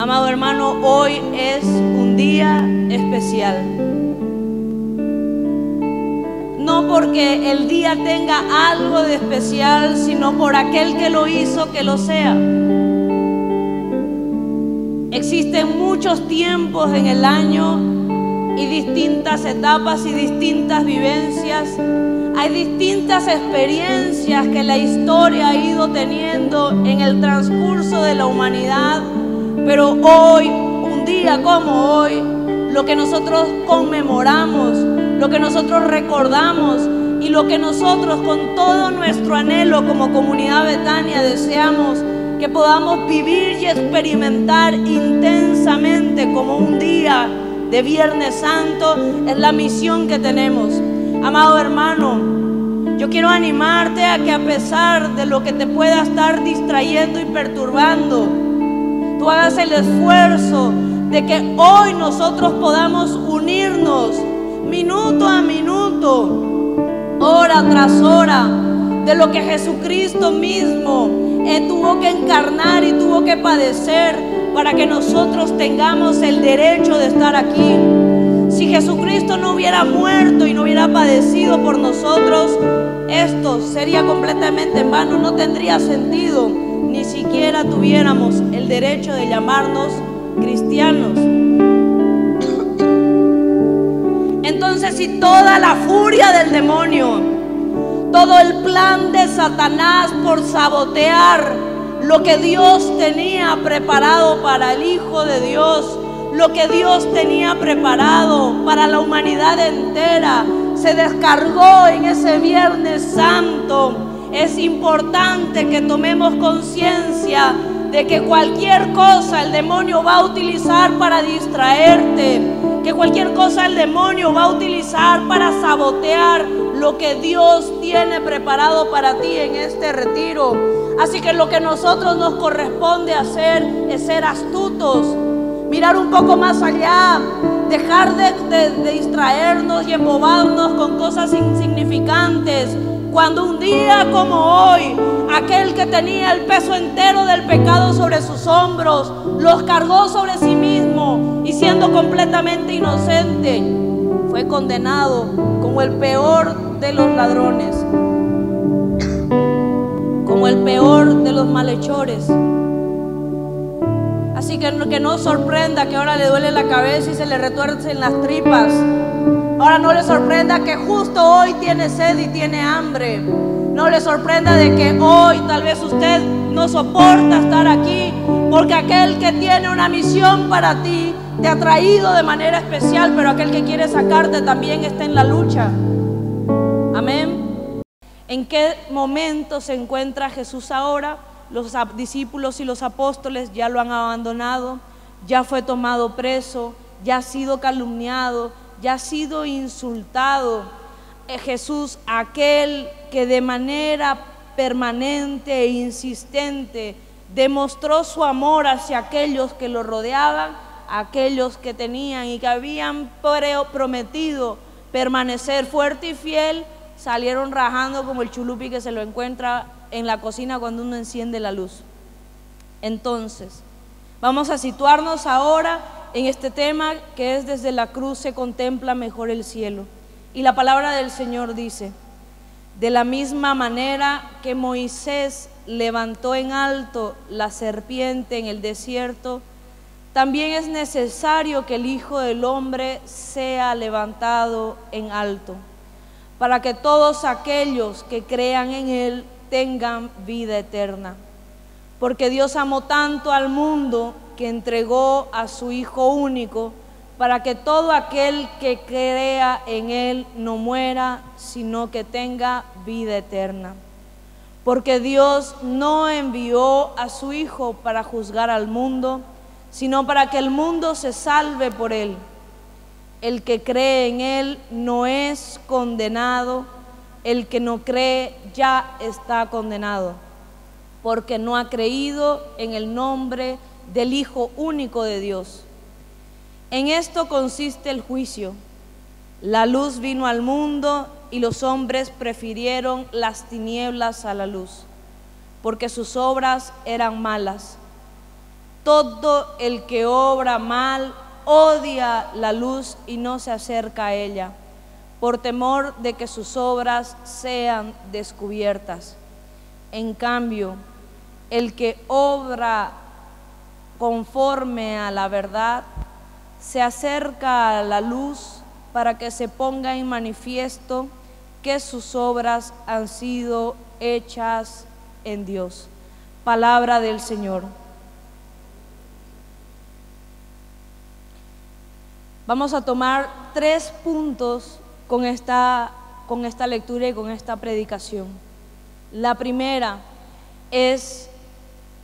Amado hermano, hoy es un día especial. No porque el día tenga algo de especial, sino por aquel que lo hizo que lo sea. Existen muchos tiempos en el año y distintas etapas y distintas vivencias. Hay distintas experiencias que la historia ha ido teniendo en el transcurso de la humanidad pero hoy, un día como hoy, lo que nosotros conmemoramos, lo que nosotros recordamos y lo que nosotros con todo nuestro anhelo como comunidad Betania deseamos que podamos vivir y experimentar intensamente como un día de Viernes Santo es la misión que tenemos. Amado hermano, yo quiero animarte a que a pesar de lo que te pueda estar distrayendo y perturbando, tú hagas el esfuerzo de que hoy nosotros podamos unirnos minuto a minuto, hora tras hora, de lo que Jesucristo mismo tuvo que encarnar y tuvo que padecer para que nosotros tengamos el derecho de estar aquí. Si Jesucristo no hubiera muerto y no hubiera padecido por nosotros, esto sería completamente en vano, no tendría sentido ni siquiera tuviéramos derecho de llamarnos cristianos. Entonces si toda la furia del demonio, todo el plan de Satanás por sabotear lo que Dios tenía preparado para el Hijo de Dios, lo que Dios tenía preparado para la humanidad entera, se descargó en ese Viernes Santo es importante que tomemos conciencia de que cualquier cosa el demonio va a utilizar para distraerte, que cualquier cosa el demonio va a utilizar para sabotear lo que Dios tiene preparado para ti en este retiro. Así que lo que nosotros nos corresponde hacer es ser astutos, mirar un poco más allá, dejar de, distraernos y embobarnos con cosas insignificantes cuando un día como hoy, aquel que tenía el peso entero del pecado sobre sus hombros, los cargó sobre sí mismo y siendo completamente inocente, fue condenado como el peor de los ladrones, como el peor de los malhechores. Así que no, que no sorprenda que ahora le duele la cabeza y se le retuercen las tripas Ahora no le sorprenda que justo hoy tiene sed y tiene hambre. No le sorprenda de que hoy tal vez usted no soporta estar aquí porque aquel que tiene una misión para ti te ha traído de manera especial, pero aquel que quiere sacarte también está en la lucha. Amén. ¿En qué momento se encuentra Jesús ahora? Los discípulos y los apóstoles ya lo han abandonado, ya fue tomado preso, ya ha sido calumniado, ya ha sido insultado. Eh, Jesús, aquel que de manera permanente e insistente demostró su amor hacia aquellos que lo rodeaban, aquellos que tenían y que habían prometido permanecer fuerte y fiel, salieron rajando como el chulupi que se lo encuentra en la cocina cuando uno enciende la luz. Entonces, vamos a situarnos ahora en este tema que es desde la cruz se contempla mejor el cielo. Y la palabra del Señor dice, de la misma manera que Moisés levantó en alto la serpiente en el desierto, también es necesario que el Hijo del Hombre sea levantado en alto, para que todos aquellos que crean en Él tengan vida eterna. Porque Dios amó tanto al mundo que entregó a su Hijo único para que todo aquel que crea en Él no muera, sino que tenga vida eterna. Porque Dios no envió a su Hijo para juzgar al mundo, sino para que el mundo se salve por Él. El que cree en Él no es condenado, el que no cree ya está condenado, porque no ha creído en el nombre de del Hijo único de Dios. En esto consiste el juicio. La luz vino al mundo y los hombres prefirieron las tinieblas a la luz, porque sus obras eran malas. Todo el que obra mal odia la luz y no se acerca a ella, por temor de que sus obras sean descubiertas. En cambio, el que obra conforme a la verdad se acerca a la luz para que se ponga en manifiesto que sus obras han sido hechas en Dios. Palabra del Señor. Vamos a tomar tres puntos con esta, con esta lectura y con esta predicación. La primera es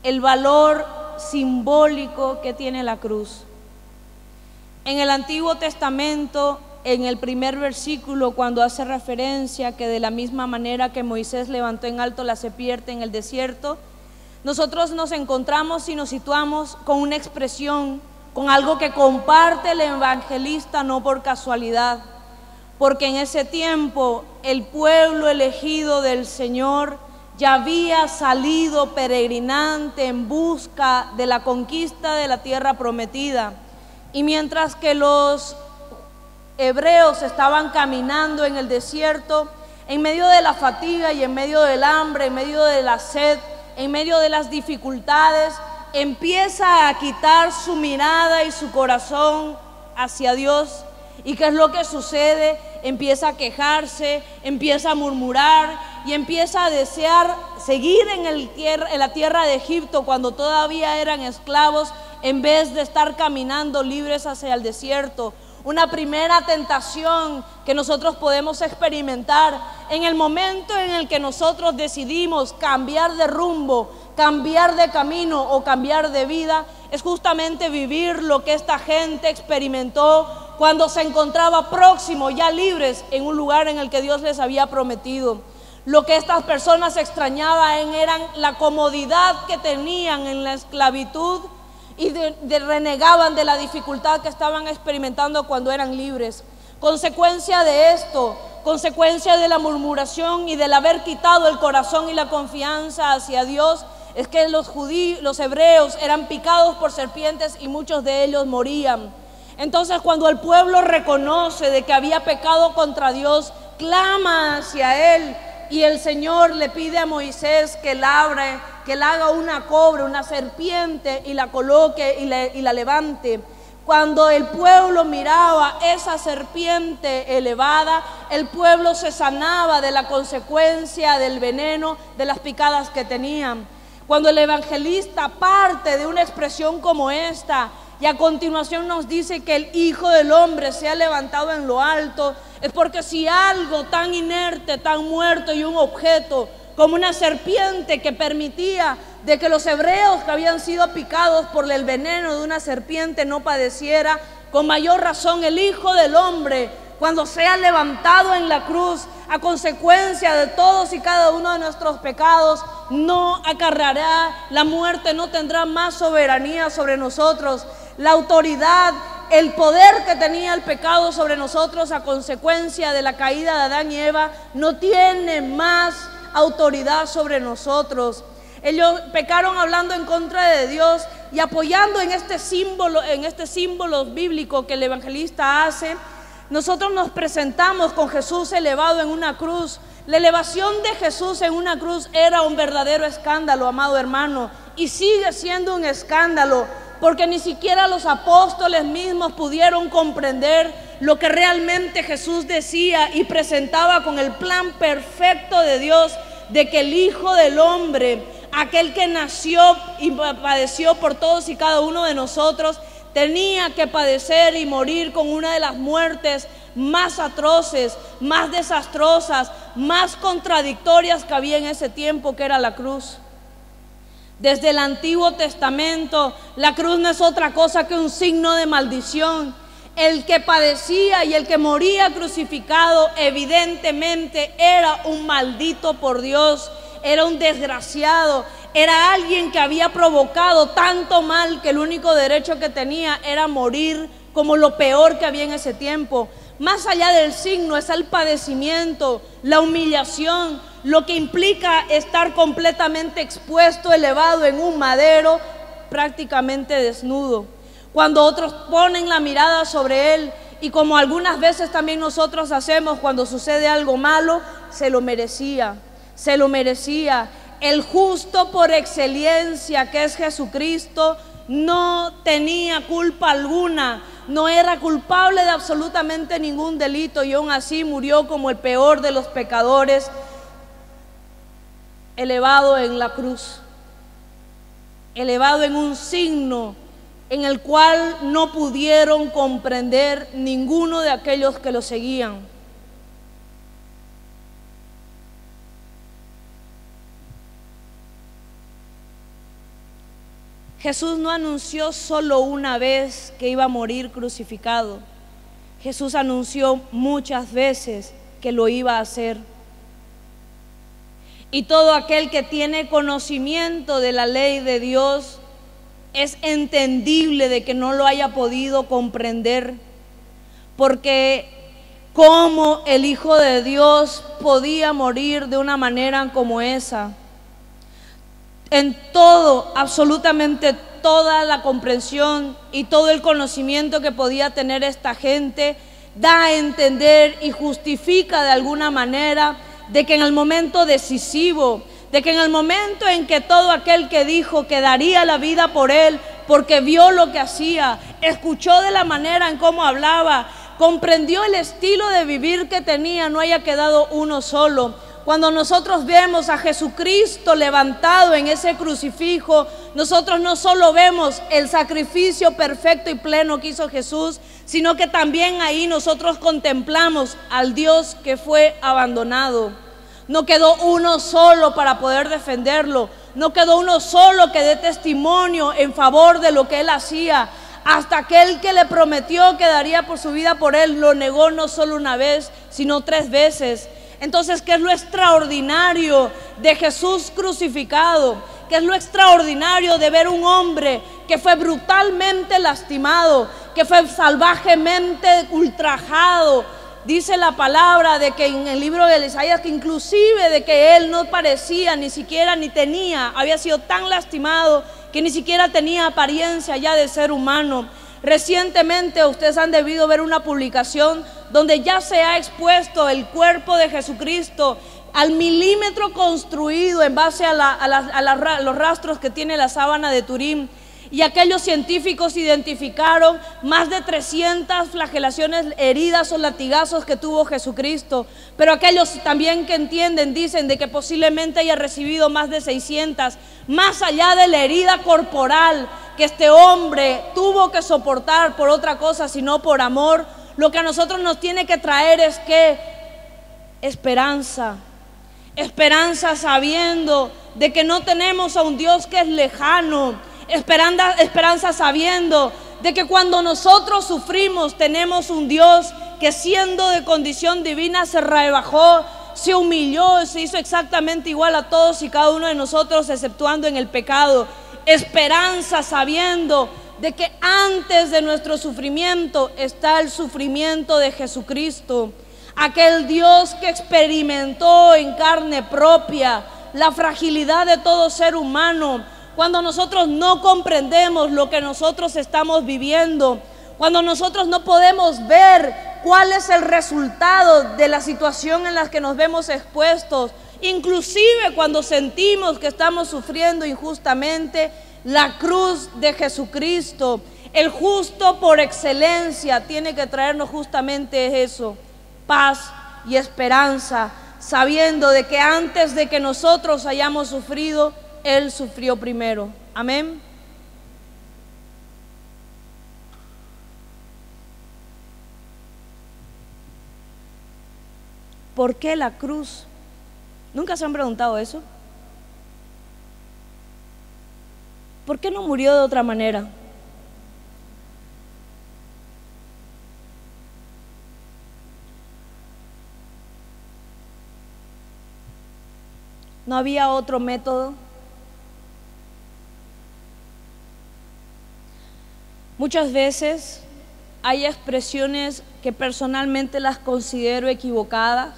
el valor simbólico que tiene la cruz. En el Antiguo Testamento, en el primer versículo, cuando hace referencia que de la misma manera que Moisés levantó en alto la serpiente en el desierto, nosotros nos encontramos y nos situamos con una expresión, con algo que comparte el evangelista no por casualidad, porque en ese tiempo el pueblo elegido del Señor ya había salido peregrinante en busca de la conquista de la tierra prometida. Y mientras que los hebreos estaban caminando en el desierto, en medio de la fatiga y en medio del hambre, en medio de la sed, en medio de las dificultades, empieza a quitar su mirada y su corazón hacia Dios. ¿Y qué es lo que sucede? Empieza a quejarse, empieza a murmurar y empieza a desear seguir en, la tierra de Egipto cuando todavía eran esclavos en vez de estar caminando libres hacia el desierto. Una primera tentación que nosotros podemos experimentar en el momento en el que nosotros decidimos cambiar de rumbo, cambiar de camino o cambiar de vida, es justamente vivir lo que esta gente experimentó cuando se encontraba próximo, ya libres, en un lugar en el que Dios les había prometido. Lo que estas personas extrañaban eran la comodidad que tenían en la esclavitud y renegaban de la dificultad que estaban experimentando cuando eran libres. Consecuencia de esto, consecuencia de la murmuración y del haber quitado el corazón y la confianza hacia Dios, es que los judíos, los hebreos eran picados por serpientes y muchos de ellos morían. Entonces cuando el pueblo reconoce de que había pecado contra Dios, clama hacia Él y el Señor le pide a Moisés que labre, que le haga una cobra, una serpiente y la coloque y, y la levante. Cuando el pueblo miraba esa serpiente elevada, el pueblo se sanaba de la consecuencia del veneno, de las picadas que tenían. Cuando el evangelista parte de una expresión como esta, y a continuación nos dice que el Hijo del Hombre se ha levantado en lo alto, es porque si algo tan inerte, tan muerto y un objeto como una serpiente que permitía de que los hebreos que habían sido picados por el veneno de una serpiente no padeciera, con mayor razón el Hijo del Hombre, cuando sea levantado en la cruz a consecuencia de todos y cada uno de nuestros pecados, no acarreará la muerte, no tendrá más soberanía sobre nosotros, la autoridad, el poder que tenía el pecado sobre nosotros a consecuencia de la caída de Adán y Eva, no tiene más autoridad sobre nosotros. Ellos pecaron hablando en contra de Dios y apoyando en este símbolo, en este símbolo bíblico que el evangelista hace. Nosotros nos presentamos con Jesús elevado en una cruz. La elevación de Jesús en una cruz era un verdadero escándalo, amado hermano, y sigue siendo un escándalo porque ni siquiera los apóstoles mismos pudieron comprender lo que realmente Jesús decía y presentaba con el plan perfecto de Dios de que el Hijo del Hombre, aquel que nació y padeció por todos y cada uno de nosotros, tenía que padecer y morir con una de las muertes más atroces, más desastrosas, más contradictorias que había en ese tiempo, que era la cruz. Desde el Antiguo Testamento, la cruz no es otra cosa que un signo de maldición. El que padecía y el que moría crucificado evidentemente era un maldito por Dios, era un desgraciado, era alguien que había provocado tanto mal que el único derecho que tenía era morir como lo peor que había en ese tiempo. Más allá del signo es el padecimiento, la humillación, lo que implica estar completamente expuesto, elevado en un madero, prácticamente desnudo, cuando otros ponen la mirada sobre él y como algunas veces también nosotros hacemos cuando sucede algo malo, se lo merecía, se lo merecía. El justo por excelencia que es Jesucristo no tenía culpa alguna, no era culpable de absolutamente ningún delito y aún así murió como el peor de los pecadores, elevado en la cruz, elevado en un signo en el cual no pudieron comprender ninguno de aquellos que lo seguían. Jesús no anunció solo una vez que iba a morir crucificado. Jesús anunció muchas veces que lo iba a hacer. Y todo aquel que tiene conocimiento de la ley de Dios es entendible de que no lo haya podido comprender, porque cómo el Hijo de Dios podía morir de una manera como esa. En todo, absolutamente toda la comprensión y todo el conocimiento que podía tener esta gente, da a entender y justifica de alguna manera de que en el momento decisivo, de que en el momento en que todo aquel que dijo que daría la vida por él, porque vio lo que hacía, escuchó de la manera en cómo hablaba, comprendió el estilo de vivir que tenía, no haya quedado uno solo. Cuando nosotros vemos a Jesucristo levantado en ese crucifijo, nosotros no solo vemos el sacrificio perfecto y pleno que hizo Jesús, sino que también ahí nosotros contemplamos al Dios que fue abandonado. No quedó uno solo para poder defenderlo. No quedó uno solo que dé testimonio en favor de lo que él hacía. Hasta aquel que le prometió que daría por su vida por él, lo negó no solo una vez, sino tres veces. Entonces, ¿qué es lo extraordinario de Jesús crucificado? ¿Qué es lo extraordinario de ver un hombre que fue brutalmente lastimado, que fue salvajemente ultrajado, Dice la palabra de que en el libro de Isaías que inclusive de que él no parecía ni siquiera ni tenía, había sido tan lastimado que ni siquiera tenía apariencia ya de ser humano. Recientemente ustedes han debido ver una publicación donde ya se ha expuesto el cuerpo de Jesucristo al milímetro construido en base a, los rastros que tiene la sábana de Turín y aquellos científicos identificaron más de 300 flagelaciones, heridas o latigazos que tuvo Jesucristo. Pero aquellos también que entienden dicen de que posiblemente haya recibido más de 600, más allá de la herida corporal que este hombre tuvo que soportar por otra cosa, sino por amor. Lo que a nosotros nos tiene que traer es que esperanza, esperanza sabiendo de que no tenemos a un Dios que es lejano, esperanza, esperanza sabiendo de que cuando nosotros sufrimos tenemos un Dios que siendo de condición divina se rebajó, se humilló, se hizo exactamente igual a todos y cada uno de nosotros, exceptuando en el pecado. Esperanza sabiendo de que antes de nuestro sufrimiento está el sufrimiento de Jesucristo. Aquel Dios que experimentó en carne propia la fragilidad de todo ser humano, cuando nosotros no comprendemos lo que nosotros estamos viviendo, cuando nosotros no podemos ver cuál es el resultado de la situación en la que nos vemos expuestos, inclusive cuando sentimos que estamos sufriendo injustamente, la cruz de Jesucristo, el justo por excelencia, tiene que traernos justamente eso, paz y esperanza, sabiendo de que antes de que nosotros hayamos sufrido, él sufrió primero. Amén. ¿Por qué la cruz? ¿Nunca se han preguntado eso? ¿Por qué no murió de otra manera? ¿No había otro método? Muchas veces hay expresiones que personalmente las considero equivocadas,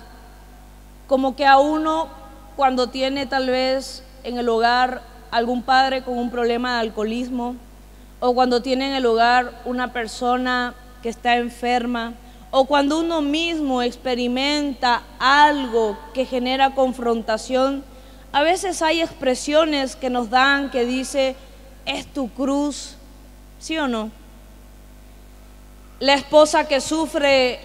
como que a uno cuando tiene tal vez en el hogar algún padre con un problema de alcoholismo o cuando tiene en el hogar una persona que está enferma o cuando uno mismo experimenta algo que genera confrontación, a veces hay expresiones que nos dan que dice, es tu cruz, ¿sí o no? La esposa que sufre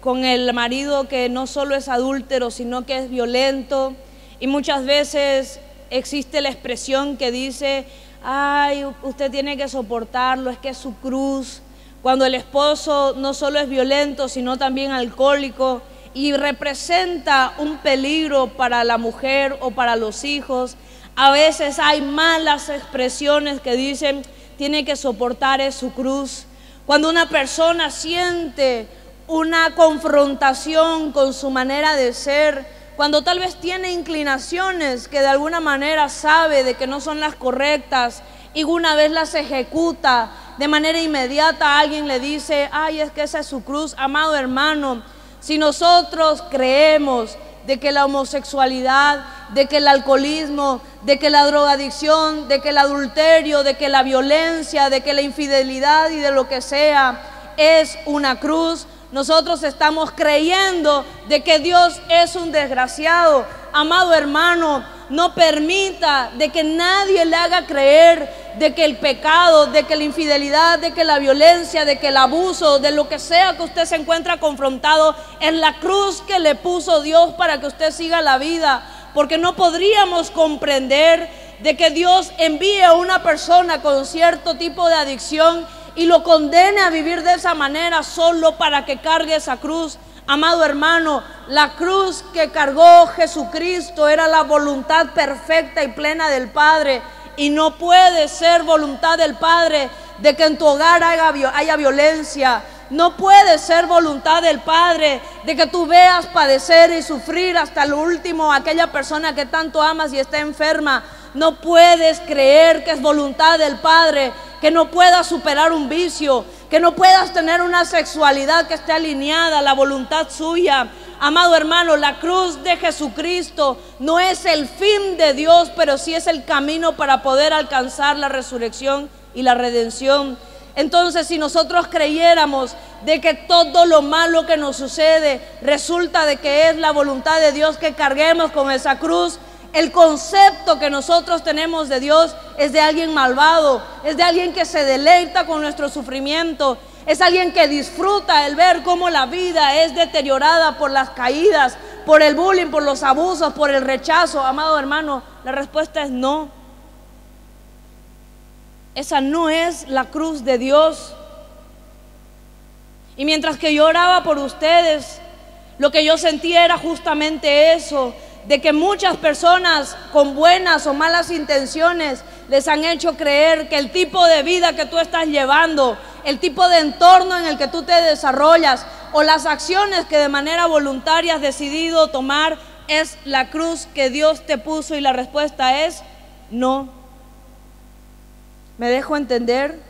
con el marido que no solo es adúltero, sino que es violento. Y muchas veces existe la expresión que dice, ay, usted tiene que soportarlo, es que es su cruz. Cuando el esposo no solo es violento, sino también alcohólico y representa un peligro para la mujer o para los hijos. A veces hay malas expresiones que dicen, tiene que soportar es su cruz. Cuando una persona siente una confrontación con su manera de ser, cuando tal vez tiene inclinaciones que de alguna manera sabe de que no son las correctas y una vez las ejecuta de manera inmediata, alguien le dice, ay, es que esa es su cruz, amado hermano, si nosotros creemos de que la homosexualidad, de que el alcoholismo, de que la drogadicción, de que el adulterio, de que la violencia, de que la infidelidad y de lo que sea es una cruz, nosotros estamos creyendo de que Dios es un desgraciado. Amado hermano, no permita de que nadie le haga creer de que el pecado, de que la infidelidad, de que la violencia, de que el abuso, de lo que sea que usted se encuentra confrontado, es la cruz que le puso Dios para que usted siga la vida. Porque no podríamos comprender de que Dios envíe a una persona con cierto tipo de adicción y lo condene a vivir de esa manera solo para que cargue esa cruz. Amado hermano, la cruz que cargó Jesucristo era la voluntad perfecta y plena del Padre. Y no puede ser voluntad del Padre de que en tu hogar haya, haya violencia. No puede ser voluntad del Padre de que tú veas padecer y sufrir hasta lo último a aquella persona que tanto amas y está enferma. No puedes creer que es voluntad del Padre que no puedas superar un vicio, que no puedas tener una sexualidad que esté alineada a la voluntad suya. Amado hermano, la cruz de Jesucristo no es el fin de Dios, pero sí es el camino para poder alcanzar la resurrección y la redención. Entonces, si nosotros creyéramos de que todo lo malo que nos sucede resulta de que es la voluntad de Dios que carguemos con esa cruz, el concepto que nosotros tenemos de Dios es de alguien malvado, es de alguien que se deleita con nuestro sufrimiento, es alguien que disfruta el ver cómo la vida es deteriorada por las caídas, por el bullying, por los abusos, por el rechazo. Amado hermano, la respuesta es no. Esa no es la cruz de Dios. Y mientras que yo oraba por ustedes, lo que yo sentía era justamente eso, de que muchas personas con buenas o malas intenciones les han hecho creer que el tipo de vida que tú estás llevando, el tipo de entorno en el que tú te desarrollas o las acciones que de manera voluntaria has decidido tomar es la cruz que Dios te puso y la respuesta es no. ¿Me dejo entender?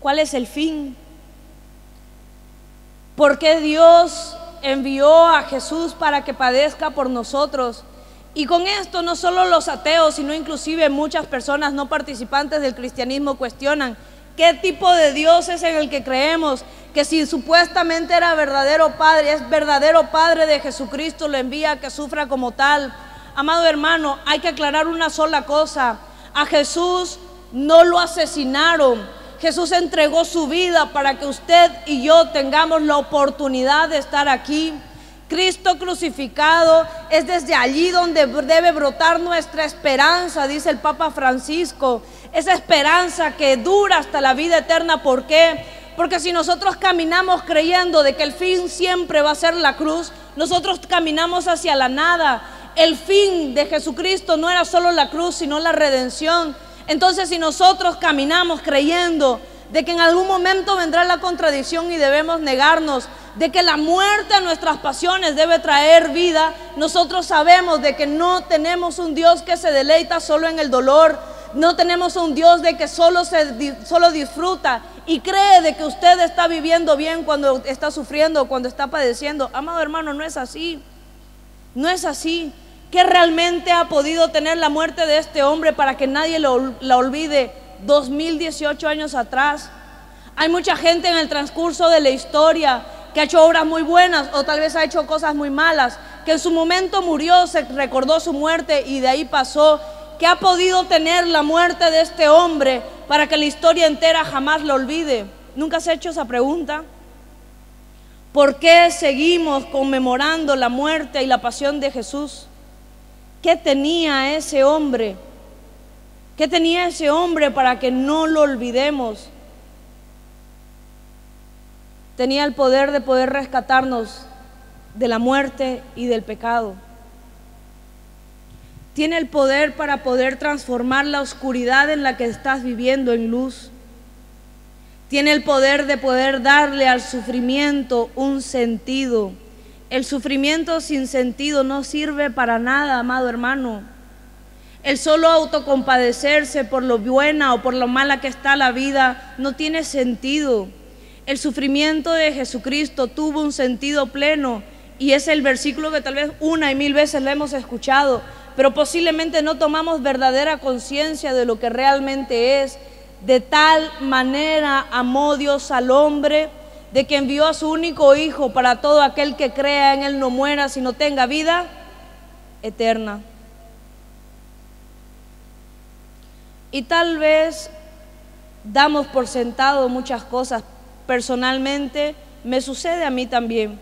¿Cuál es el fin? ¿Por qué Dios envió a Jesús para que padezca por nosotros? Y con esto no solo los ateos, sino inclusive muchas personas no participantes del cristianismo cuestionan qué tipo de Dios es en el que creemos, que si supuestamente era verdadero Padre, es verdadero Padre de Jesucristo, lo envía a que sufra como tal. Amado hermano, hay que aclarar una sola cosa. A Jesús no lo asesinaron, Jesús entregó su vida para que usted y yo tengamos la oportunidad de estar aquí. Cristo crucificado es desde allí donde debe brotar nuestra esperanza, dice el Papa Francisco. Esa esperanza que dura hasta la vida eterna. ¿Por qué? Porque si nosotros caminamos creyendo de que el fin siempre va a ser la cruz, nosotros caminamos hacia la nada. El fin de Jesucristo no era solo la cruz, sino la redención. Entonces si nosotros caminamos creyendo de que en algún momento vendrá la contradicción y debemos negarnos, de que la muerte a nuestras pasiones debe traer vida, nosotros sabemos de que no tenemos un Dios que se deleita solo en el dolor, no tenemos un Dios de que solo, se, solo disfruta y cree de que usted está viviendo bien cuando está sufriendo, cuando está padeciendo. Amado hermano, no es así. No es así. ¿Qué realmente ha podido tener la muerte de este hombre para que nadie lo, la olvide 2018 años atrás? Hay mucha gente en el transcurso de la historia que ha hecho obras muy buenas o tal vez ha hecho cosas muy malas, que en su momento murió, se recordó su muerte y de ahí pasó, que ha podido tener la muerte de este hombre para que la historia entera jamás lo olvide. ¿Nunca se ha hecho esa pregunta? ¿Por qué seguimos conmemorando la muerte y la pasión de Jesús? ¿Qué tenía ese hombre? ¿Qué tenía ese hombre para que no lo olvidemos? Tenía el poder de poder rescatarnos de la muerte y del pecado. Tiene el poder para poder transformar la oscuridad en la que estás viviendo en luz. Tiene el poder de poder darle al sufrimiento un sentido. El sufrimiento sin sentido no sirve para nada, amado hermano. El solo autocompadecerse por lo buena o por lo mala que está la vida no tiene sentido. El sufrimiento de Jesucristo tuvo un sentido pleno y es el versículo que tal vez una y mil veces le hemos escuchado, pero posiblemente no tomamos verdadera conciencia de lo que realmente es. De tal manera amó Dios al hombre, de que envió a su único Hijo para todo aquel que crea en Él no muera, sino tenga vida eterna. Y tal vez damos por sentado muchas cosas. Personalmente me sucede a mí también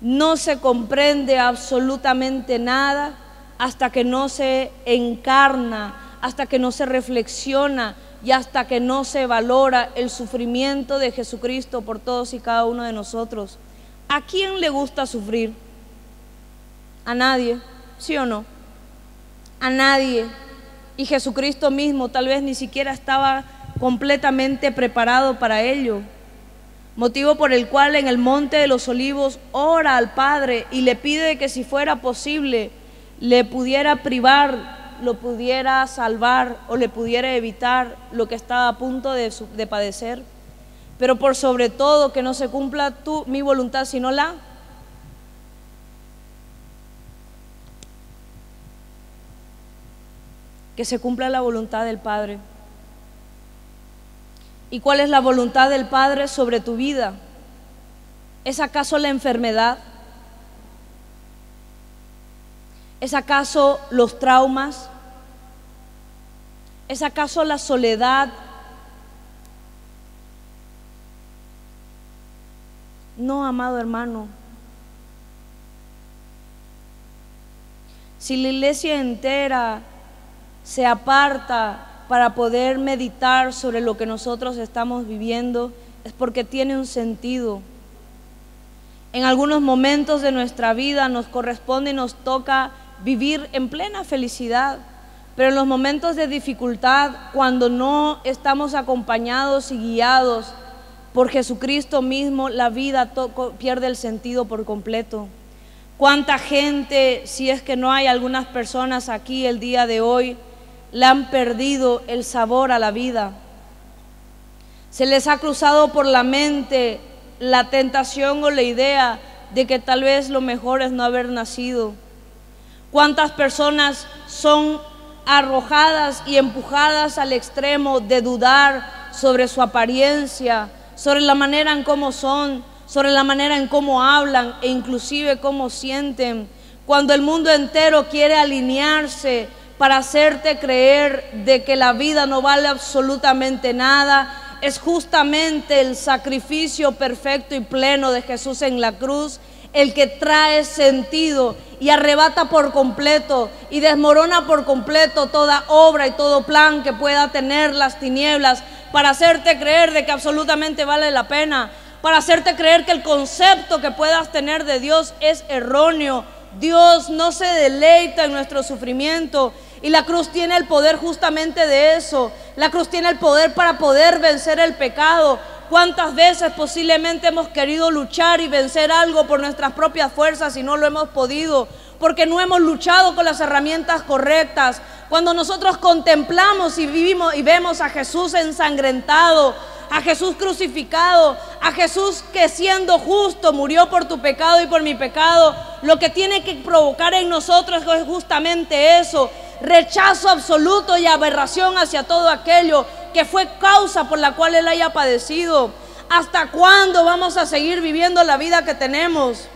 no se comprende absolutamente nada hasta que no se encarna, hasta que no se reflexiona y hasta que no se valora el sufrimiento de Jesucristo por todos y cada uno de nosotros. ¿A quién le gusta sufrir? A nadie, ¿sí o no? A nadie. Y Jesucristo mismo tal vez ni siquiera estaba completamente preparado para ello motivo por el cual en el monte de los olivos ora al Padre y le pide que si fuera posible le pudiera privar, lo pudiera salvar o le pudiera evitar lo que estaba a punto de, de padecer. Pero por sobre todo que no se cumpla tu, mi voluntad, sino la que se cumpla la voluntad del Padre. ¿Y cuál es la voluntad del Padre sobre tu vida? ¿Es acaso la enfermedad? ¿Es acaso los traumas? ¿Es acaso la soledad? No, amado hermano. Si la iglesia entera se aparta para poder meditar sobre lo que nosotros estamos viviendo es porque tiene un sentido. En algunos momentos de nuestra vida nos corresponde y nos toca vivir en plena felicidad, pero en los momentos de dificultad, cuando no estamos acompañados y guiados por Jesucristo mismo, la vida pierde el sentido por completo. ¿Cuánta gente, si es que no hay algunas personas aquí el día de hoy, le han perdido el sabor a la vida. Se les ha cruzado por la mente la tentación o la idea de que tal vez lo mejor es no haber nacido. ¿Cuántas personas son arrojadas y empujadas al extremo de dudar sobre su apariencia, sobre la manera en cómo son, sobre la manera en cómo hablan e inclusive cómo sienten? Cuando el mundo entero quiere alinearse para hacerte creer de que la vida no vale absolutamente nada, es justamente el sacrificio perfecto y pleno de Jesús en la cruz el que trae sentido y arrebata por completo y desmorona por completo toda obra y todo plan que pueda tener las tinieblas para hacerte creer de que absolutamente vale la pena, para hacerte creer que el concepto que puedas tener de Dios es erróneo. Dios no se deleita en nuestro sufrimiento y la cruz tiene el poder justamente de eso. La cruz tiene el poder para poder vencer el pecado. ¿Cuántas veces posiblemente hemos querido luchar y vencer algo por nuestras propias fuerzas y no lo hemos podido? porque no hemos luchado con las herramientas correctas. Cuando nosotros contemplamos y vivimos y vemos a Jesús ensangrentado, a Jesús crucificado, a Jesús que siendo justo murió por tu pecado y por mi pecado, lo que tiene que provocar en nosotros es justamente eso, rechazo absoluto y aberración hacia todo aquello que fue causa por la cual Él haya padecido. ¿Hasta cuándo vamos a seguir viviendo la vida que tenemos?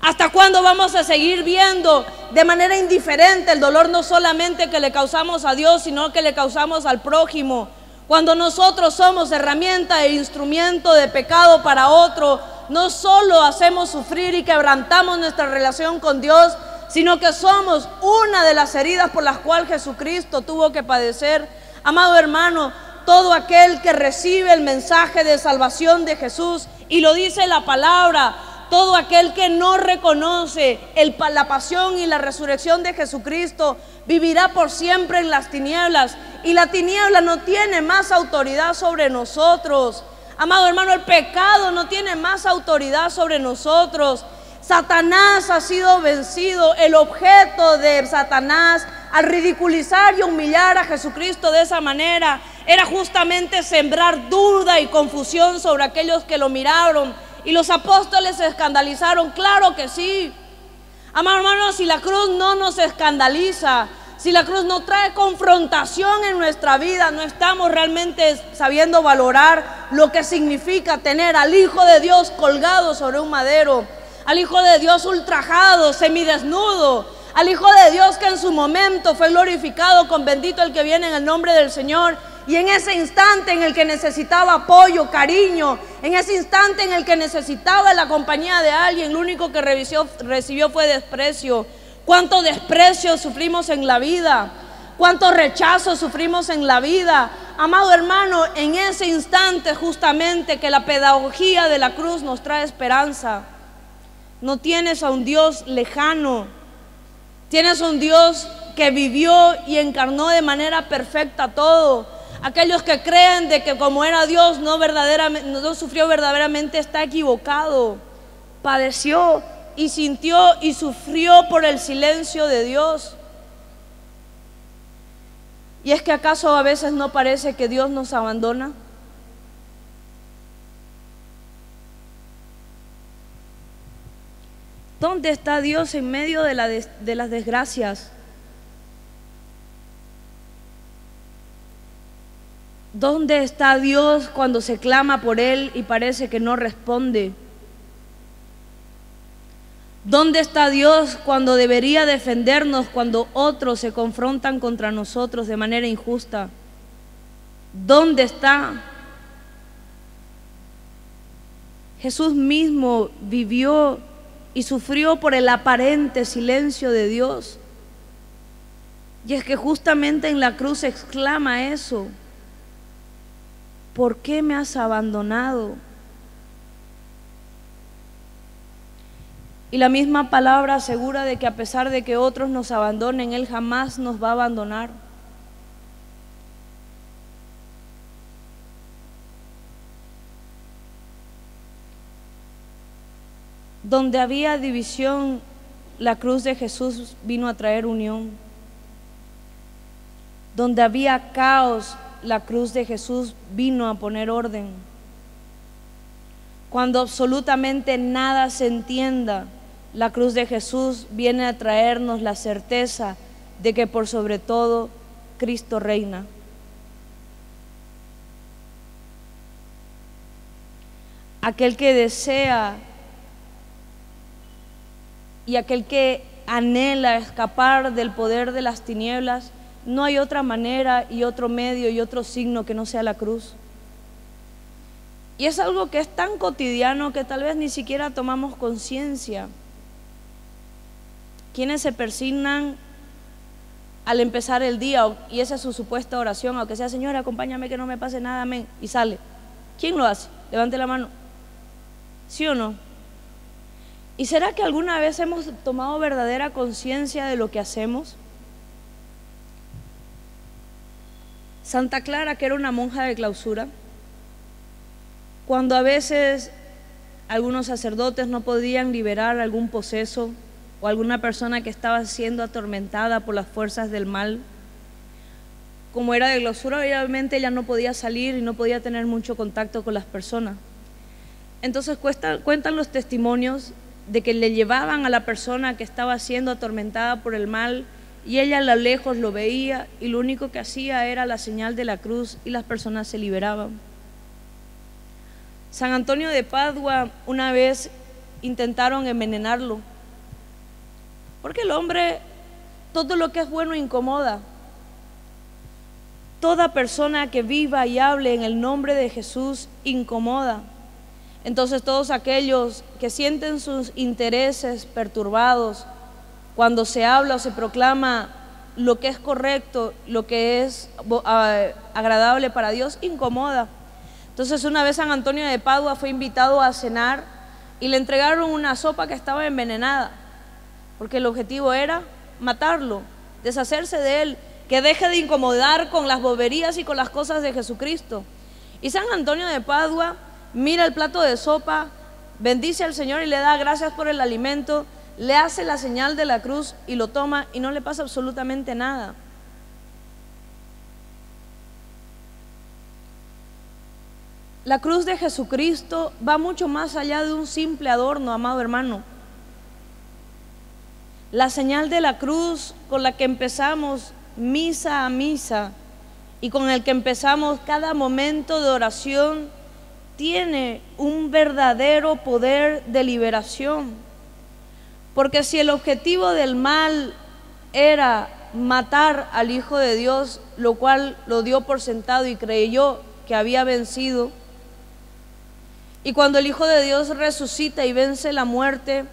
¿Hasta cuándo vamos a seguir viendo de manera indiferente el dolor no solamente que le causamos a Dios, sino que le causamos al prójimo? Cuando nosotros somos herramienta e instrumento de pecado para otro, no solo hacemos sufrir y quebrantamos nuestra relación con Dios, sino que somos una de las heridas por las cuales Jesucristo tuvo que padecer. Amado hermano, todo aquel que recibe el mensaje de salvación de Jesús, y lo dice la palabra, todo aquel que no reconoce la pasión y la resurrección de Jesucristo vivirá por siempre en las tinieblas y la tiniebla no tiene más autoridad sobre nosotros. Amado hermano, el pecado no tiene más autoridad sobre nosotros. Satanás ha sido vencido. El objeto de Satanás al ridiculizar y humillar a Jesucristo de esa manera era justamente sembrar duda y confusión sobre aquellos que lo miraron. Y los apóstoles se escandalizaron. Claro que sí. Amado hermano, si la cruz no nos escandaliza, si la cruz no trae confrontación en nuestra vida, no estamos realmente sabiendo valorar lo que significa tener al Hijo de Dios colgado sobre un madero, al Hijo de Dios ultrajado, semidesnudo, al Hijo de Dios que en su momento fue glorificado con bendito el que viene en el nombre del Señor. Y en ese instante en el que necesitaba apoyo, cariño, en ese instante en el que necesitaba la compañía de alguien, lo único que recibió fue desprecio cuánto desprecio sufrimos en la vida, cuánto rechazo sufrimos en la vida. Amado hermano, en ese instante justamente que la pedagogía de la cruz nos trae esperanza. No tienes a un Dios lejano, tienes a un Dios que vivió y encarnó de manera perfecta todo. Aquellos que creen de que como era Dios no, no sufrió verdaderamente está equivocado. Padeció y sintió y sufrió por el silencio de Dios. ¿Y es que acaso a veces no parece que Dios nos abandona? ¿Dónde está Dios en medio de, las desgracias? ¿Dónde está Dios cuando se clama por Él y parece que no responde? ¿Dónde está Dios cuando debería defendernos cuando otros se confrontan contra nosotros de manera injusta? ¿Dónde está? Jesús mismo vivió y sufrió por el aparente silencio de Dios. Y es que justamente en la cruz exclama eso. ¿Por qué me has abandonado? Y la misma palabra asegura de que a pesar de que otros nos abandonen, Él jamás nos va a abandonar. Donde había división, la cruz de Jesús vino a traer unión. Donde había caos, la cruz de Jesús vino a poner orden. Cuando absolutamente nada se entienda, la cruz de Jesús viene a traernos la certeza de que por sobre todo Cristo reina. Aquel que desea y aquel que anhela escapar del poder de las tinieblas, no hay otra manera y otro medio y otro signo que no sea la cruz. Y es algo que es tan cotidiano que tal vez ni siquiera tomamos conciencia quienes se persignan al empezar el día y esa es su supuesta oración, aunque sea Señor, acompáñame que no me pase nada, amén, y sale. ¿Quién lo hace? Levante la mano. ¿Sí o no? ¿Y será que alguna vez hemos tomado verdadera conciencia de lo que hacemos? Santa Clara, que era una monja de clausura, cuando a veces algunos sacerdotes no podían liberar algún poseso, o alguna persona que estaba siendo atormentada por las fuerzas del mal. Como era de glosura, obviamente ella no podía salir y no podía tener mucho contacto con las personas. Entonces cuentan los testimonios de que le llevaban a la persona que estaba siendo atormentada por el mal y ella a lo lejos lo veía y lo único que hacía era la señal de la cruz y las personas se liberaban. San Antonio de Padua una vez intentaron envenenarlo, porque el hombre todo lo que es bueno incomoda. Toda persona que viva y hable en el nombre de Jesús incomoda. Entonces todos aquellos que sienten sus intereses perturbados cuando se habla o se proclama lo que es correcto, lo que es ah, agradable para Dios, incomoda. Entonces una vez San Antonio de Padua fue invitado a cenar y le entregaron una sopa que estaba envenenada, porque el objetivo era matarlo, deshacerse de él, que deje de incomodar con las boberías y con las cosas de Jesucristo. Y San Antonio de Padua mira el plato de sopa, bendice al Señor y le da gracias por el alimento, le hace la señal de la cruz y lo toma y no le pasa absolutamente nada. La cruz de Jesucristo va mucho más allá de un simple adorno, amado hermano. La señal de la cruz con la que empezamos misa a misa y con el que empezamos cada momento de oración tiene un verdadero poder de liberación. Porque si el objetivo del mal era matar al Hijo de Dios, lo cual lo dio por sentado y creyó que había vencido, y cuando el Hijo de Dios resucita y vence la muerte,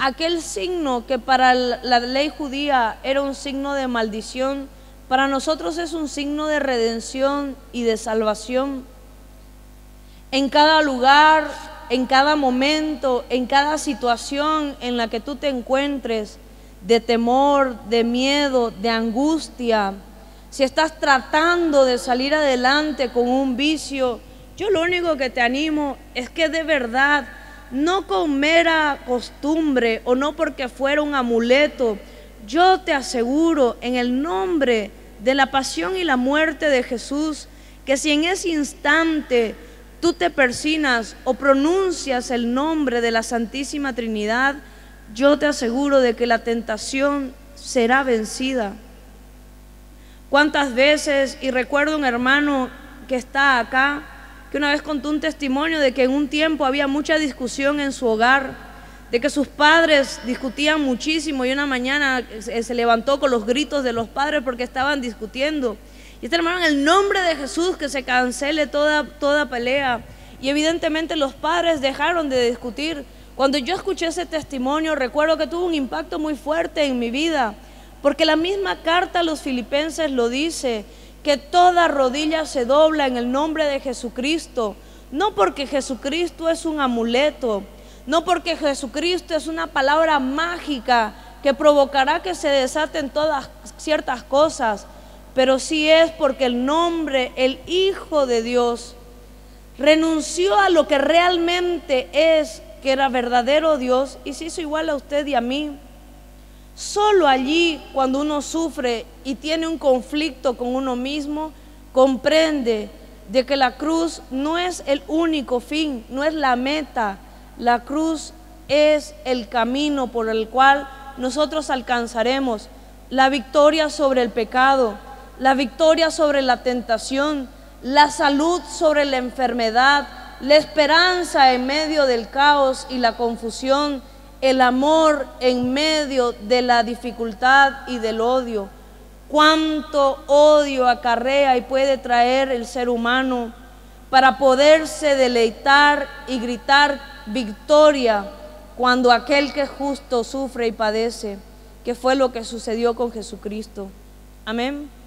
aquel signo que para la ley judía era un signo de maldición, para nosotros es un signo de redención y de salvación en cada lugar, en cada momento, en cada situación en la que tú te encuentres, de temor, de miedo, de angustia, si estás tratando de salir adelante con un vicio, yo lo único que te animo es que de verdad, no con mera costumbre o no porque fuera un amuleto, yo te aseguro en el nombre de la pasión y la muerte de Jesús, que si en ese instante tú te persinas o pronuncias el nombre de la Santísima Trinidad, yo te aseguro de que la tentación será vencida. ¿Cuántas veces, y recuerdo un hermano que está acá, que una vez contó un testimonio de que en un tiempo había mucha discusión en su hogar, de que sus padres discutían muchísimo y una mañana se levantó con los gritos de los padres porque estaban discutiendo. Y este hermano, en el nombre de Jesús, que se cancele toda, toda pelea. Y evidentemente los padres dejaron de discutir. Cuando yo escuché ese testimonio, recuerdo que tuvo un impacto muy fuerte en mi vida, porque la misma carta a los filipenses lo dice, que toda rodilla se dobla en el nombre de Jesucristo, no porque Jesucristo es un amuleto, no porque Jesucristo es una palabra mágica que provocará que se desaten todas ciertas cosas, pero sí es porque el nombre, el Hijo de Dios, renunció a lo que realmente es, que era verdadero Dios, y se hizo igual a usted y a mí. Solo allí, cuando uno sufre y tiene un conflicto con uno mismo, comprende de que la cruz no es el único fin, no es la meta. La cruz es el camino por el cual nosotros alcanzaremos la victoria sobre el pecado, la victoria sobre la tentación, la salud sobre la enfermedad, la esperanza en medio del caos y la confusión, el amor en medio de la dificultad y del odio. Cuánto odio acarrea y puede traer el ser humano para poderse deleitar y gritar victoria cuando aquel que es justo sufre y padece, que fue lo que sucedió con Jesucristo. Amén.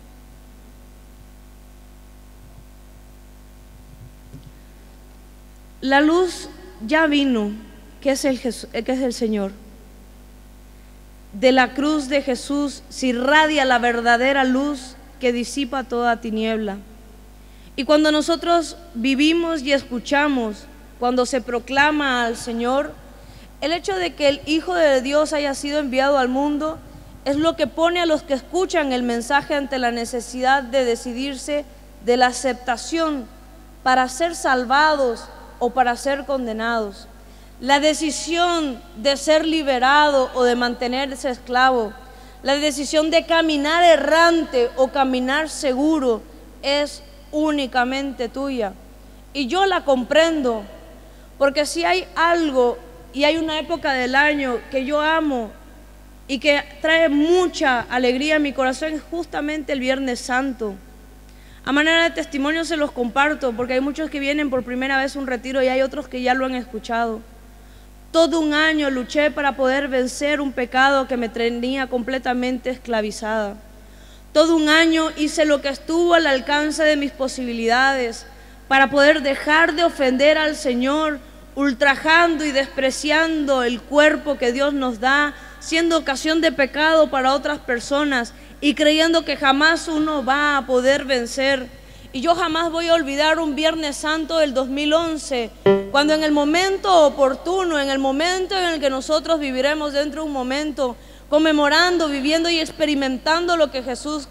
La luz ya vino, que es el, que es el Señor. De la cruz de Jesús se irradia la verdadera luz que disipa toda tiniebla. Y cuando nosotros vivimos y escuchamos, cuando se proclama al Señor, El hecho de que el Hijo de Dios haya sido enviado al mundo es lo que pone a los que escuchan el mensaje ante la necesidad de decidirse de la aceptación para ser salvados o para ser condenados. La decisión de ser liberado o de mantenerse esclavo, la decisión de caminar errante o caminar seguro es únicamente tuya. Y yo la comprendo, porque si hay algo y hay una época del año que yo amo y que trae mucha alegría a mi corazón, es justamente el Viernes Santo. A manera de testimonio se los comparto, porque hay muchos que vienen por primera vez a un retiro y hay otros que ya lo han escuchado. Todo un año luché para poder vencer un pecado que me tenía completamente esclavizada. Todo un año hice lo que estuvo al alcance de mis posibilidades para poder dejar de ofender al Señor, ultrajando y despreciando el cuerpo que Dios nos da, siendo ocasión de pecado para otras personas y creyendo que jamás uno va a poder vencer. Y yo jamás voy a olvidar un Viernes Santo del 2011, cuando en el momento oportuno, en el momento en el que nosotros viviremos dentro de un momento, conmemorando, viviendo y experimentando lo que Jesús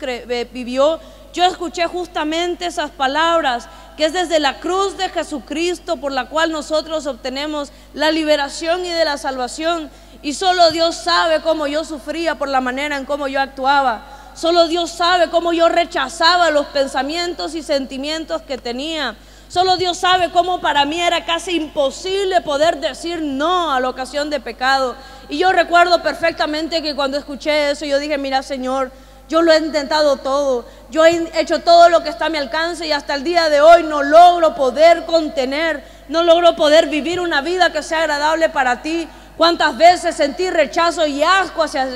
vivió, yo escuché justamente esas palabras que es desde la cruz de Jesucristo por la cual nosotros obtenemos la liberación y de la salvación. Y solo Dios sabe cómo yo sufría por la manera en cómo yo actuaba. Solo Dios sabe cómo yo rechazaba los pensamientos y sentimientos que tenía. Solo Dios sabe cómo para mí era casi imposible poder decir no a la ocasión de pecado. Y yo recuerdo perfectamente que cuando escuché eso, yo dije, mira Señor, yo lo he intentado todo, yo he hecho todo lo que está a mi alcance y hasta el día de hoy no logro poder contener, no logro poder vivir una vida que sea agradable para ti. ¿Cuántas veces sentí rechazo y asco hacia,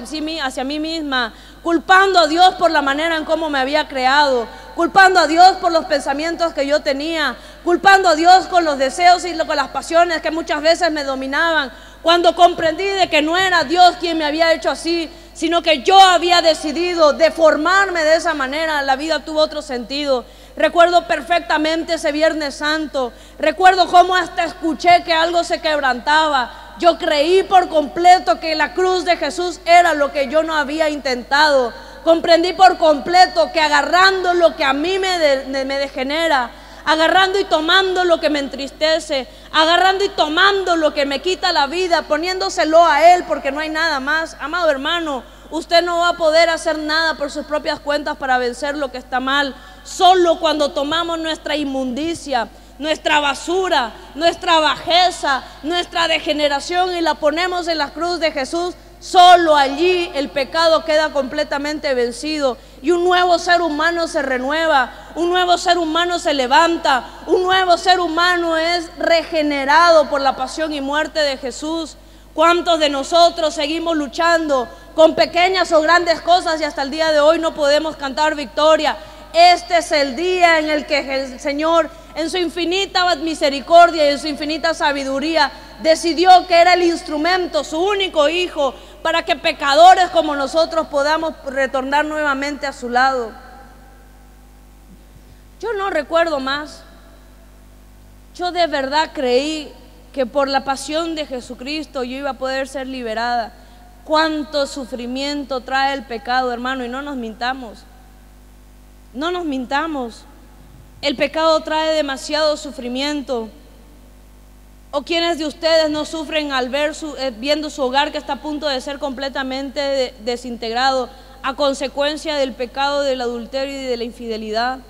hacia mí misma, culpando a Dios por la manera en cómo me había creado, culpando a Dios por los pensamientos que yo tenía, culpando a Dios con los deseos y con las pasiones que muchas veces me dominaban, cuando comprendí de que no era Dios quien me había hecho así, sino que yo había decidido deformarme de esa manera, la vida tuvo otro sentido. Recuerdo perfectamente ese Viernes Santo, recuerdo cómo hasta escuché que algo se quebrantaba. Yo creí por completo que la cruz de Jesús era lo que yo no había intentado. Comprendí por completo que agarrando lo que a mí me, degenera, agarrando y tomando lo que me entristece, agarrando y tomando lo que me quita la vida, poniéndoselo a Él porque no hay nada más. Amado hermano, usted no va a poder hacer nada por sus propias cuentas para vencer lo que está mal. Solo cuando tomamos nuestra inmundicia, nuestra basura, nuestra bajeza, nuestra degeneración y la ponemos en la cruz de Jesús, Solo allí el pecado queda completamente vencido y un nuevo ser humano se renueva, un nuevo ser humano se levanta, un nuevo ser humano es regenerado por la pasión y muerte de Jesús. ¿Cuántos de nosotros seguimos luchando con pequeñas o grandes cosas y hasta el día de hoy no podemos cantar victoria? Este es el día en el que el Señor, en su infinita misericordia y en su infinita sabiduría, decidió que era el instrumento, su único hijo, para que pecadores como nosotros podamos retornar nuevamente a su lado. Yo no recuerdo más. Yo de verdad creí que por la pasión de Jesucristo yo iba a poder ser liberada. Cuánto sufrimiento trae el pecado, hermano, y no nos mintamos. No nos mintamos. El pecado trae demasiado sufrimiento. ¿O quiénes de ustedes no sufren al ver su, eh, viendo su hogar que está a punto de ser completamente desintegrado a consecuencia del pecado del adulterio y de la infidelidad?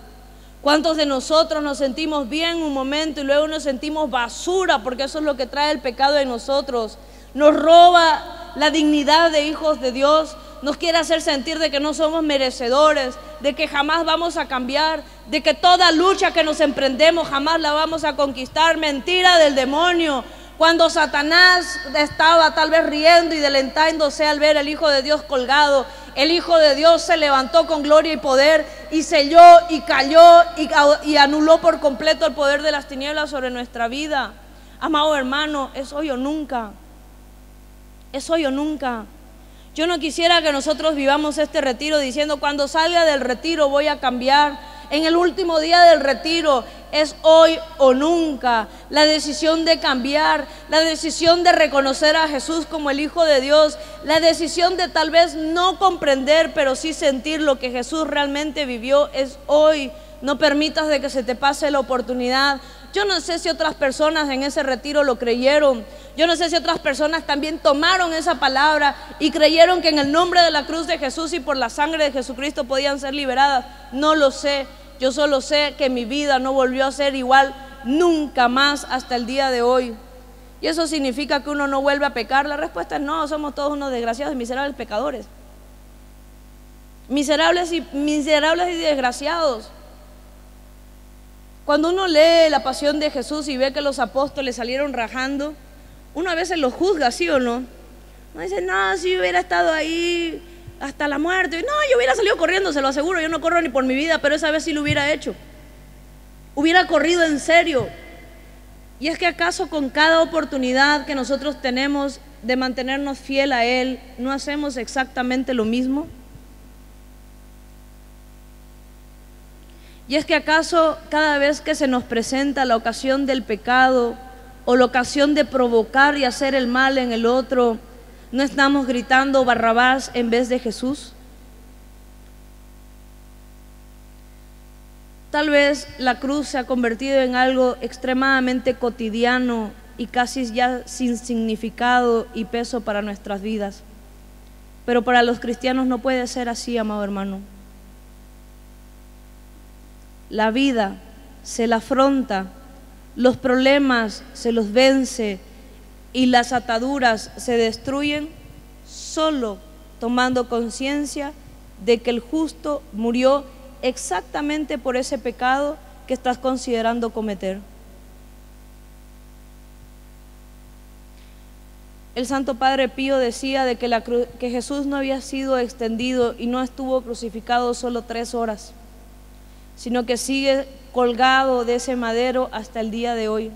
¿Cuántos de nosotros nos sentimos bien un momento y luego nos sentimos basura porque eso es lo que trae el pecado en nosotros? Nos roba la dignidad de hijos de Dios, nos quiere hacer sentir de que no somos merecedores, de que jamás vamos a cambiar, de que toda lucha que nos emprendemos jamás la vamos a conquistar. Mentira del demonio. Cuando Satanás estaba tal vez riendo y delentándose al ver al Hijo de Dios colgado, el Hijo de Dios se levantó con gloria y poder y selló y cayó y, y anuló por completo el poder de las tinieblas sobre nuestra vida. Amado hermano, es hoy o nunca. Es hoy o nunca. Yo no quisiera que nosotros vivamos este retiro diciendo, cuando salga del retiro voy a cambiar. en el último día del retiro. Es hoy o nunca. La decisión de cambiar, la decisión de reconocer a Jesús como el Hijo de Dios, la decisión de tal vez no comprender, pero sí sentir lo que Jesús realmente vivió es hoy. No permitas de que se te pase la oportunidad. Yo no sé si otras personas en ese retiro lo creyeron. Yo no sé si otras personas también tomaron esa palabra y creyeron que en el nombre de la cruz de Jesús y por la sangre de Jesucristo podían ser liberadas. No lo sé. Yo solo sé que mi vida no volvió a ser igual nunca más hasta el día de hoy. ¿Y eso significa que uno no vuelve a pecar? La respuesta es no, somos todos unos desgraciados y miserables pecadores. Miserables y, miserables y desgraciados. Cuando uno lee la pasión de Jesús y ve que los apóstoles salieron rajando, uno a veces lo juzga, ¿sí o no? Uno dice, no, si hubiera estado ahí hasta la muerte, no, yo hubiera salido corriendo, se lo aseguro, yo no corro ni por mi vida, pero esa vez sí lo hubiera hecho. Hubiera corrido en serio. Y es que acaso con cada oportunidad que nosotros tenemos de mantenernos fiel a Él, ¿no hacemos exactamente lo mismo? Y es que acaso cada vez que se nos presenta la ocasión del pecado, o la ocasión de provocar y hacer el mal en el otro, ¿no estamos gritando Barrabás en vez de Jesús? Tal vez la cruz se ha convertido en algo extremadamente cotidiano y casi ya sin significado y peso para nuestras vidas. Pero para los cristianos no puede ser así, amado hermano. La vida se la afronta los problemas se los vence y las ataduras se destruyen solo tomando conciencia de que el justo murió exactamente por ese pecado que estás considerando cometer. El Santo Padre Pío decía de que, que Jesús no había sido extendido y no estuvo crucificado solo tres horas, sino que sigue colgado de ese madero hasta el día de hoy,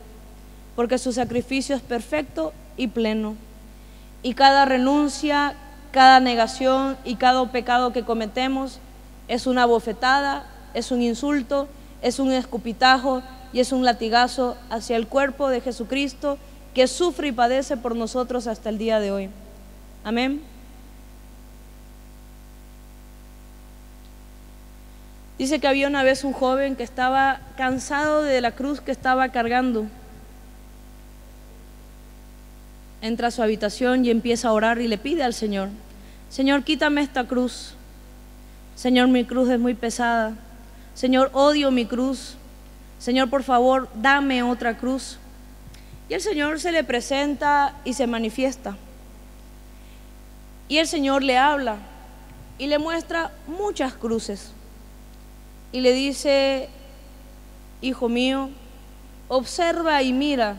porque su sacrificio es perfecto y pleno. Y cada renuncia, cada negación y cada pecado que cometemos es una bofetada, es un insulto, es un escupitajo y es un latigazo hacia el cuerpo de Jesucristo que sufre y padece por nosotros hasta el día de hoy. Amén. Dice que había una vez un joven que estaba cansado de la cruz que estaba cargando. Entra a su habitación y empieza a orar y le pide al Señor, Señor, quítame esta cruz. Señor, mi cruz es muy pesada. Señor, odio mi cruz. Señor, por favor, dame otra cruz. Y el Señor se le presenta y se manifiesta. Y el Señor le habla y le muestra muchas cruces y le dice, hijo mío, observa y mira,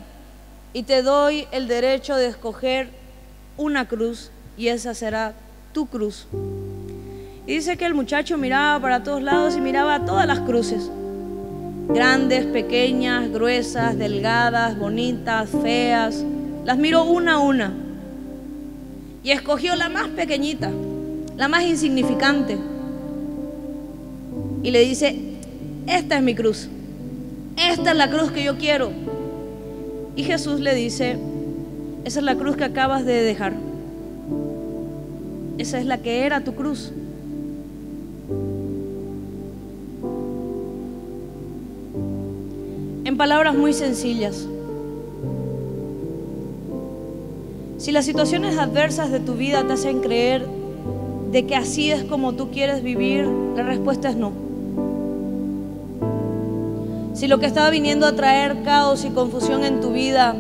y te doy el derecho de escoger una cruz, y esa será tu cruz. Y dice que el muchacho miraba para todos lados y miraba todas las cruces, grandes, pequeñas, gruesas, delgadas, bonitas, feas, las miró una a una, y escogió la más pequeñita, la más insignificante y le dice, esta es mi cruz, esta es la cruz que yo quiero. Y Jesús le dice, esa es la cruz que acabas de dejar, esa es la que era tu cruz. En palabras muy sencillas, si las situaciones adversas de tu vida te hacen creer de que así es como tú quieres vivir, la respuesta es no. Si lo que estaba viniendo a traer caos y confusión en tu vida,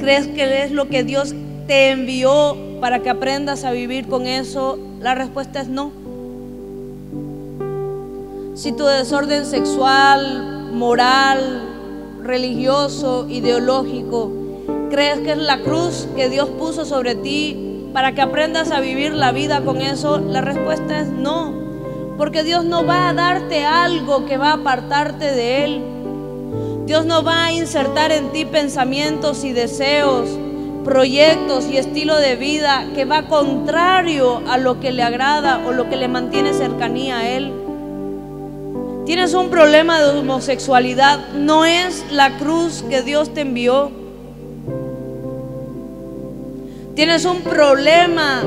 crees que es lo que Dios te envió para que aprendas a vivir con eso, la respuesta es no. Si tu desorden sexual, moral, religioso, ideológico, crees que es la cruz que Dios puso sobre ti para que aprendas a vivir la vida con eso, la respuesta es no. Porque Dios no va a darte algo que va a apartarte de Él. Dios no va a insertar en ti pensamientos y deseos, proyectos y estilo de vida que va contrario a lo que le agrada o lo que le mantiene cercanía a Él. Tienes un problema de homosexualidad, no es la cruz que Dios te envió. Tienes un problema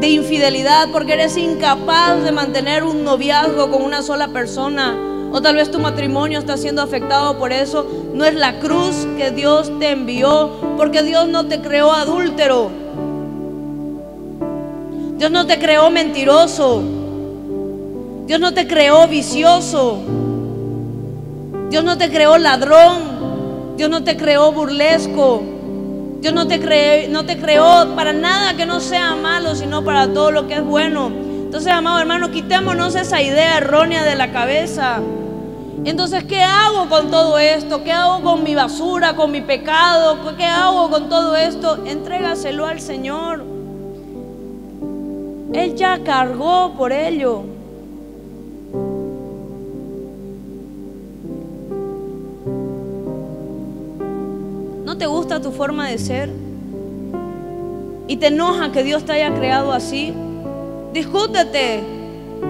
de infidelidad porque eres incapaz de mantener un noviazgo con una sola persona. O tal vez tu matrimonio está siendo afectado por eso. No es la cruz que Dios te envió porque Dios no te creó adúltero. Dios no te creó mentiroso. Dios no te creó vicioso. Dios no te creó ladrón. Dios no te creó burlesco. Dios no te, creó, no te creó para nada que no sea malo, sino para todo lo que es bueno. Entonces, amado hermano, quitémonos esa idea errónea de la cabeza. Entonces, ¿qué hago con todo esto? ¿Qué hago con mi basura, con mi pecado? ¿Qué hago con todo esto? Entrégaselo al Señor. Él ya cargó por ello. ¿No te gusta tu forma de ser? ¿Y te enoja que Dios te haya creado así? Discútete,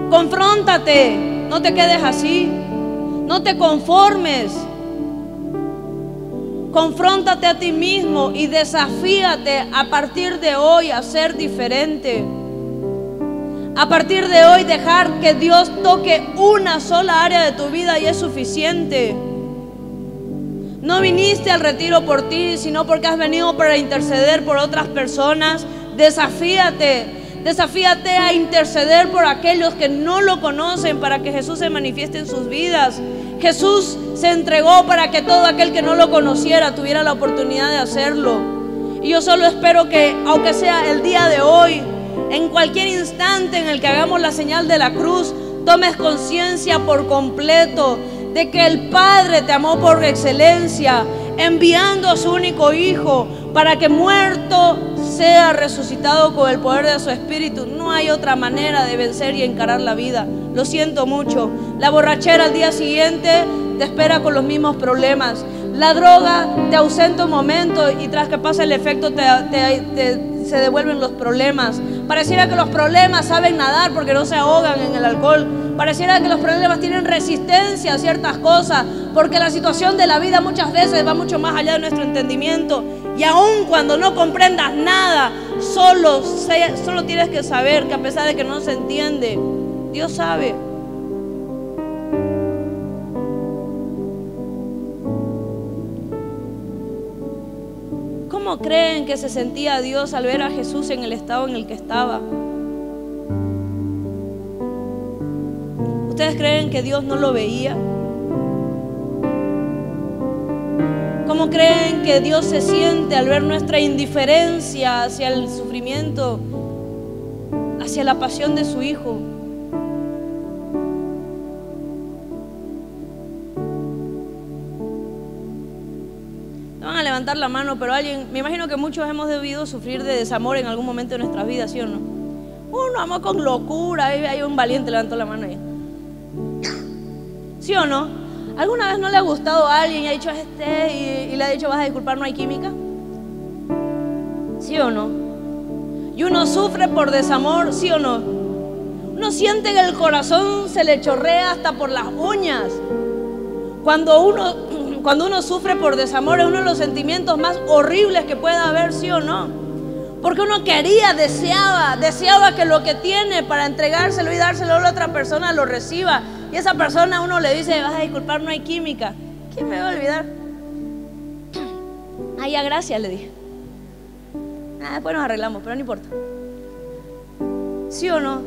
confróntate, no te quedes así. No te conformes. Confróntate a ti mismo y desafíate a partir de hoy a ser diferente. A partir de hoy dejar que Dios toque una sola área de tu vida y es suficiente. No viniste al retiro por ti, sino porque has venido para interceder por otras personas. Desafíate. Desafíate a interceder por aquellos que no lo conocen para que Jesús se manifieste en sus vidas. Jesús se entregó para que todo aquel que no lo conociera tuviera la oportunidad de hacerlo. Y yo solo espero que, aunque sea el día de hoy, en cualquier instante en el que hagamos la señal de la cruz, tomes conciencia por completo de que el Padre te amó por excelencia, enviando a su único Hijo para que muerto sea resucitado con el poder de su Espíritu. No hay otra manera de vencer y encarar la vida. Lo siento mucho. La borrachera al día siguiente te espera con los mismos problemas. La droga te ausenta un momento y tras que pasa el efecto se devuelven los problemas. Pareciera que los problemas saben nadar porque no se ahogan en el alcohol. Pareciera que los problemas tienen resistencia a ciertas cosas porque la situación de la vida muchas veces va mucho más allá de nuestro entendimiento. Y aun cuando no comprendas nada, solo, solo tienes que saber que a pesar de que no se entiende, Dios sabe. ¿Cómo creen que se sentía Dios al ver a Jesús en el estado en el que estaba? ¿Ustedes creen que Dios no lo veía? ¿Cómo creen que Dios se siente al ver nuestra indiferencia hacia el sufrimiento, hacia la pasión de su Hijo? van a levantar la mano, pero alguien, me imagino que muchos hemos debido sufrir de desamor en algún momento de nuestras vidas, ¿sí o no? Uno amó con locura, ahí hay un valiente levantó la mano ahí. ¿Sí o no? ¿Alguna vez no le ha gustado a alguien y ha dicho este y, le ha dicho vas a disculpar, no hay química? ¿Sí o no? Y uno sufre por desamor, ¿sí o no? Uno siente que el corazón se le chorrea hasta por las uñas. Cuando uno, cuando uno sufre por desamor es uno de los sentimientos más horribles que pueda haber, ¿sí o no? Porque uno quería, deseaba, deseaba que lo que tiene para entregárselo y dárselo a la otra persona lo reciba. Y esa persona uno le dice, vas a disculpar, no hay química. ¿Quién me va a olvidar? Ay, ya gracias, le dije. Ah, después nos arreglamos, pero no importa. ¿Sí o no?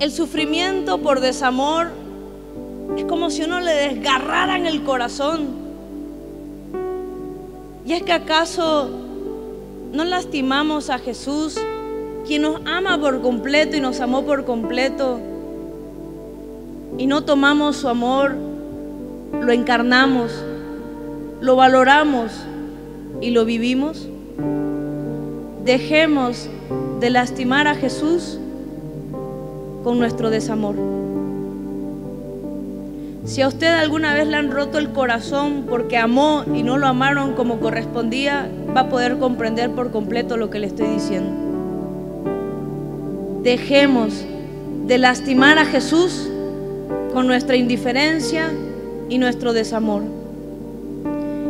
El sufrimiento por desamor es como si uno le desgarrara en el corazón. ¿Y es que acaso no lastimamos a Jesús, quien nos ama por completo y nos amó por completo? Y no tomamos su amor, lo encarnamos, lo valoramos y lo vivimos, dejemos de lastimar a Jesús con nuestro desamor. Si a usted alguna vez le han roto el corazón porque amó y no lo amaron como correspondía, va a poder comprender por completo lo que le estoy diciendo. Dejemos de lastimar a Jesús con nuestra indiferencia y nuestro desamor.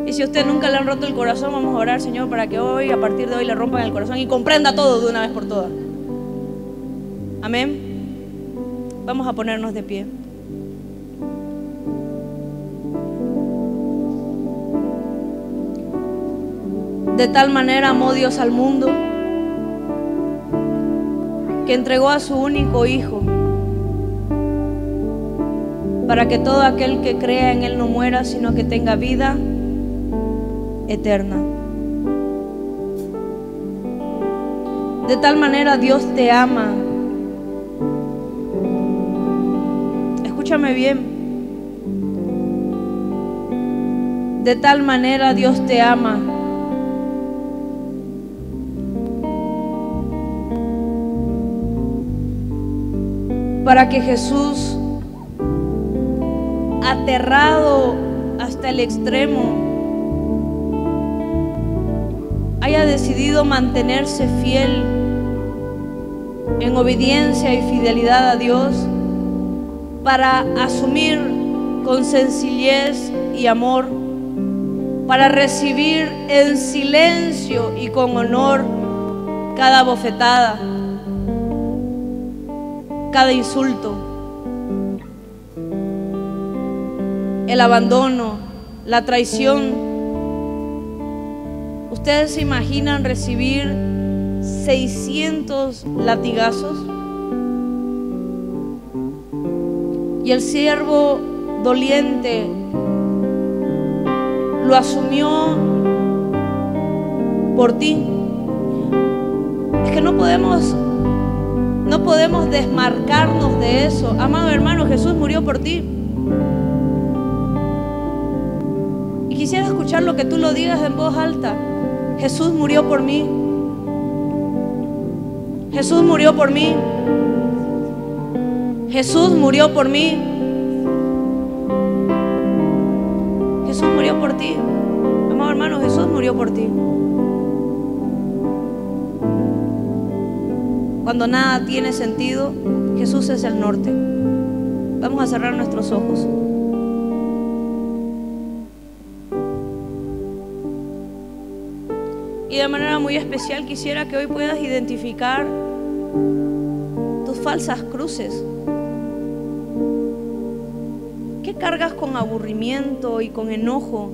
Y si a usted nunca le han roto el corazón, vamos a orar, Señor, para que hoy, a partir de hoy, le rompan el corazón y comprenda todo de una vez por todas. Amén. Vamos a ponernos de pie. De tal manera amó Dios al mundo que entregó a su único Hijo para que todo aquel que crea en Él no muera, sino que tenga vida eterna. De tal manera Dios te ama. Escúchame bien. De tal manera Dios te ama. Para que Jesús aterrado hasta el extremo, haya decidido mantenerse fiel en obediencia y fidelidad a Dios para asumir con sencillez y amor, para recibir en silencio y con honor cada bofetada, cada insulto el abandono, la traición. ¿Ustedes se imaginan recibir 600 latigazos? Y el siervo doliente lo asumió por ti. Es que no podemos no podemos desmarcarnos de eso. Amado hermano, Jesús murió por ti. Quisiera escuchar lo que tú lo digas en voz alta. Jesús murió por mí. Jesús murió por mí. Jesús murió por mí. Jesús murió por ti. Amado hermano, Jesús murió por ti. Cuando nada tiene sentido, Jesús es el norte. Vamos a cerrar nuestros ojos. Y de manera muy especial quisiera que hoy puedas identificar tus falsas cruces. ¿Qué cargas con aburrimiento y con enojo?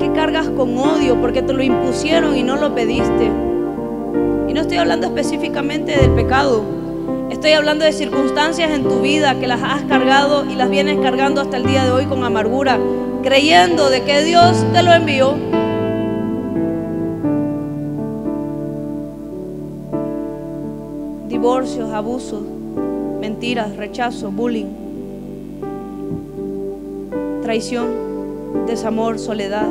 ¿Qué cargas con odio porque te lo impusieron y no lo pediste? Y no estoy hablando específicamente del pecado. Estoy hablando de circunstancias en tu vida que las has cargado y las vienes cargando hasta el día de hoy con amargura, creyendo de que Dios te lo envió. Divorcios, abusos, mentiras, rechazo, bullying, traición, desamor, soledad.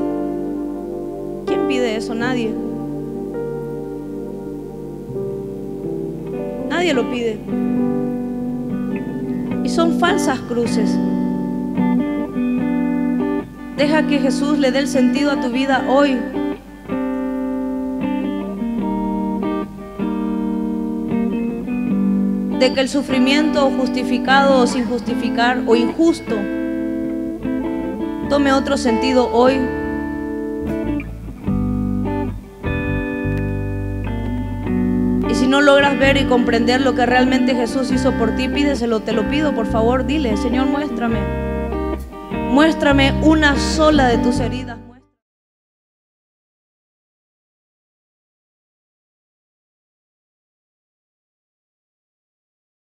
¿Quién pide eso? Nadie. Nadie lo pide. Y son falsas cruces. Deja que Jesús le dé el sentido a tu vida hoy. De que el sufrimiento justificado o sin justificar o injusto tome otro sentido hoy. Y si no logras ver y comprender lo que realmente Jesús hizo por ti, pídeselo, te lo pido, por favor, dile, Señor, muéstrame. Muéstrame una sola de tus heridas.